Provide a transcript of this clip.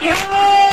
赢了。